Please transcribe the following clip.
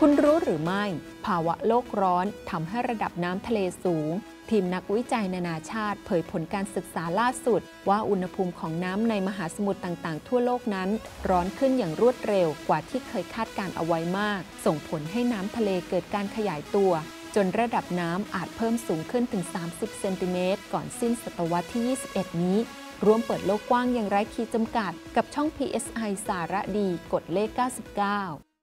คุณรู้หรือไม่ ภาวะโลกร้อนทำให้ระดับน้ำทะเลสูง ทีมนักวิจัยนานาชาติ เผยผลการศึกษาล่าสุด ว่าอุณหภูมิของน้ำในมหาสมุทรต่างๆ ทั่วโลกนั้น ร้อนขึ้นอย่างรวดเร็วกว่าที่เคยคาดการเอาไว้มาก ส่งผลให้น้ำทะเลเกิดการขยายตัว จนระดับน้ำอาจเพิ่มสูงขึ้นถึง 30 เซนติเมตรก่อนสิ้นศตวรรษที่ 21 นี้ ร่วมเปิดโลกกว้างอย่างไร้ขีดจำกัด กับช่อง PSI สารดี กดเลข 99